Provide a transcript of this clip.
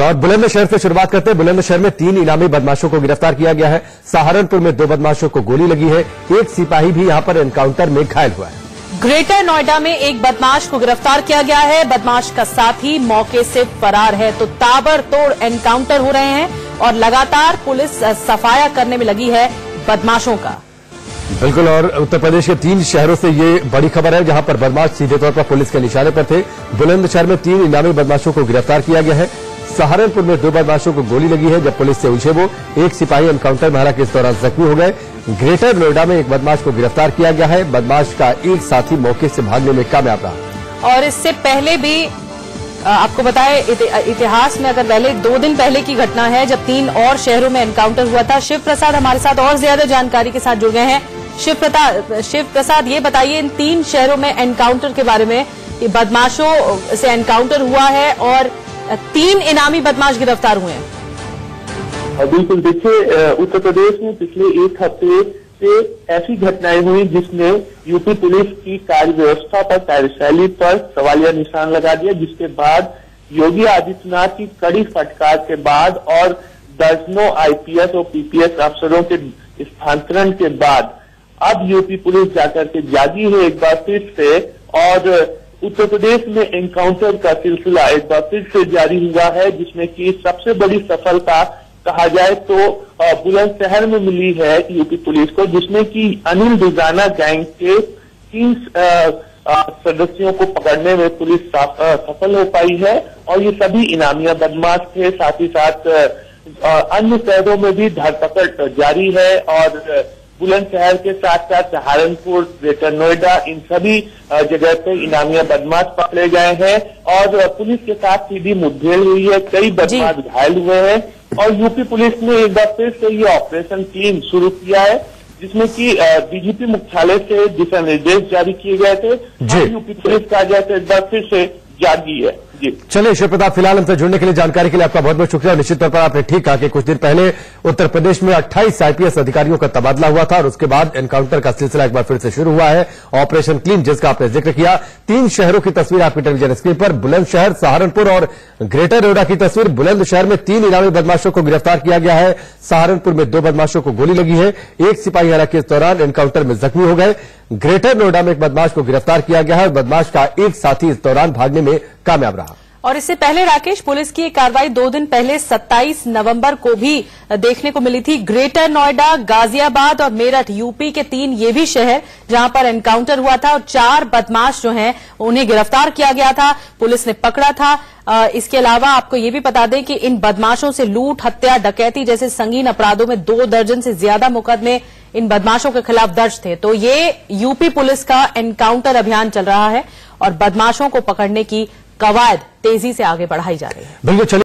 और बुलंदशहर से शुरुआत करते हैं। बुलंदशहर में तीन इनामी बदमाशों को गिरफ़्तार किया गया है। सहारनपुर में दो बदमाशों को गोली लगी है। एक सिपाही भी यहाँ पर एनकाउंटर में घायल हुआ है। ग्रेटर नोएडा में एक बदमाश को गिरफ़्तार किया गया है। बदमाश का साथी मौके से फरार है तो ताबड़तोड़ एनकाउंटर हो रहे हैं और लगातार पुलिस सफाया करने में लगी है बदमाशों का। बिल्कुल और उत्तर प्रदेश के तीन शहरों से ये बड़ी खबर है जहाँ पर बदमाश सीधे तौर पर पुलिस के निशाने पर थे। बुलंदशहर में तीन इनामी बदमाशों को गिरफ़्तार किया गया है। सहारनपुर में दो बदमाशों को गोली लगी है, जब पुलिस से उलझे वो। एक सिपाही एनकाउंटर में हालाँकि इस दौरान जख्मी हो गए। ग्रेटर नोएडा में एक बदमाश को गिरफ़्तार किया गया है। बदमाश का एक साथी मौके से भागने में कामयाब रहा। और इससे पहले भी आपको बताए इतिहास में अगर पहले, दो दिन पहले की घटना है, जब तीन और शहरों में एनकाउंटर हुआ था। शिव प्रसाद हमारे साथ और ज़्यादा जानकारी के साथ जुड़ गए हैं। शिव प्रसाद शिव प्रसाद, ये बताइए, इन तीन शहरों में एनकाउंटर के बारे में बदमाशों से एनकाउंटर हुआ है और तीन इनामी बदमाश गिरफ़्तार हुए हैं। बिल्कुल, देखिए उत्तर प्रदेश में पिछले एक हफ़्ते से ऐसी घटनाएँ हुई जिसने यूपी पुलिस की कार्य व्यवस्था पर, कार्यशैली पर सवालिया निशान लगा दिया, जिसके बाद योगी आदित्यनाथ की कड़ी फटकार के बाद और दर्जनों आईपीएस और पीपीएस अफसरों के स्थानांतरण के बाद अब यूपी पुलिस जाकर के जागी है एक बार फिर से और उत्तर प्रदेश में एनकाउंटर का सिलसिला एक बार फिर से जारी हुआ है, जिसमें कि सबसे बड़ी सफलता कहा जाए तो बुलंदशहर में मिली है यूपी पुलिस को, जिसमें कि अनिल दुजाना गैंग के तीन सदस्यों को पकड़ने में पुलिस सफल हो पाई है। और ये सभी इनामिया बदमाश थे, साथ ही साथ अन्य शहरों में भी धरपकड़ जारी है। और बुलंदशहर के साथ साथ सहारनपुर ग्रेटर नोएडा इन सभी जगह पे इनामिया बदमाश पकड़े गए हैं और पुलिस के साथ सीधी मुठभेड़ हुई है। कई बदमाश घायल हुए हैं और यूपी पुलिस ने एक बार फिर से ये ऑपरेशन टीम शुरू किया है जिसमें कि डीजीपी मुख्यालय से दिशा निर्देश जारी किए गए थे। यूपी पुलिस का जैसे एक बार फिर से जागी है। चलिए, शिव प्रताप, फ़िलहाल हमसे जुड़ने के लिए जानकारी के लिए आपका बहुत बहुत शुक्रिया निश्चित तौर पर आपने ठीक कहा कि कुछ दिन पहले उत्तर प्रदेश में 28 आईपीएस अधिकारियों का तबादला हुआ था और उसके बाद एनकाउंटर का सिलसिला एक बार फिर से शुरू हुआ है। ऑपरेशन क्लीन, जिसका आपने ज़िक्र किया, तीन शहरों की तस्वीर आपकी टेलीविज़न स्क्रीन पर, बुलंदशहर, सहारनपुर और ग्रेटर नोएडा की तस्वीर। बुलंदशहर में तीन इनामी बदमाशों को गिरफ़्तार किया गया है। सहारनपुर में दो बदमाशों को गोली लगी है। एक सिपाही हालाँकि इस दौरान एनकाउंटर में जख्मी हो गए। ग्रेटर नोएडा में एक बदमाश को गिरफ़्तार किया गया है और बदमाश का एक साथी इस दौरान भागने में कामयाब रहा। और इससे पहले राकेश, पुलिस की एक कार्रवाई दो दिन पहले 27 नवंबर को भी देखने को मिली थी। ग्रेटर नोएडा, गाजियाबाद और मेरठ, यूपी के तीन ये भी शहर जहाँ पर एनकाउंटर हुआ था और चार बदमाश जो हैं, उन्हें गिरफ़्तार किया गया था। पुलिस ने पकड़ा था। इसके अलावा आपको ये भी बता दें कि इन बदमाशों से लूट, हत्या, डकैती जैसे संगीन अपराधों में दो दर्जन से ज़्यादा मुकदमे इन बदमाशों के खिलाफ दर्ज थे। तो ये यूपी पुलिस का एनकाउंटर अभियान चल रहा है और बदमाशों को पकड़ने की कवायद तेज़ी से आगे बढ़ाई जा रही है।